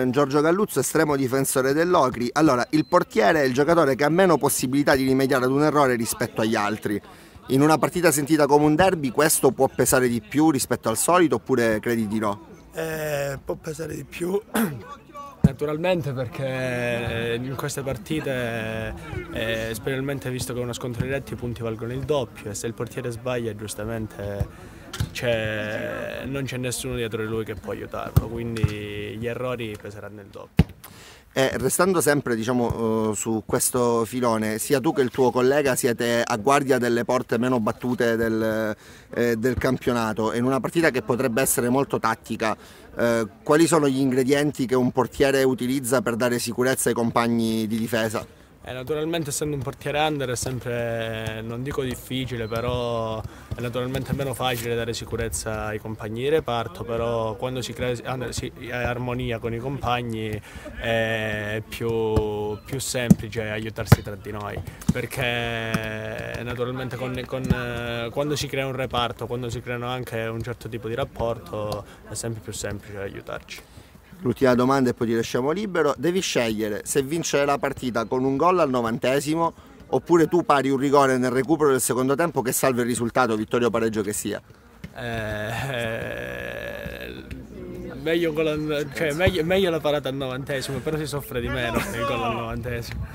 eh, Giorgio Galluzzo, estremo difensore dell'Ocri. Allora, il portiere è il giocatore che ha meno possibilità di rimediare ad un errore rispetto agli altri. In una partita sentita come un derby questo può pesare di più rispetto al solito oppure credi di no? Eh, può pesare di più. Naturalmente perché in queste partite, eh, specialmente visto che è uno scontro diretto, i punti valgono il doppio e se il portiere sbaglia giustamente c'è, non c'è nessuno dietro di lui che può aiutarlo, quindi gli errori peseranno il doppio. E restando sempre diciamo, uh, su questo filone, sia tu che il tuo collega siete a guardia delle porte meno battute del, eh, del campionato. In una partita che potrebbe essere molto tattica, eh, quali sono gli ingredienti che un portiere utilizza per dare sicurezza ai compagni di difesa? Eh, naturalmente essendo un portiere under è sempre, non dico difficile, però è naturalmente meno facile dare sicurezza ai compagni di reparto, però quando si crea si, armonia con i compagni è più, più, semplice aiutarsi tra di noi, perché naturalmente con, con, quando si crea un reparto, quando si creano anche un certo tipo di rapporto è sempre più semplice aiutarci. L'ultima domanda e poi ti lasciamo libero. Devi scegliere se vincere la partita con un gol al novantesimo oppure tu pari un rigore nel recupero del secondo tempo che salva il risultato, vittoria o pareggio che sia. Eh, eh, meglio, la, cioè, meglio, meglio la parata al novantesimo, però si soffre di meno il gol al novantesimo.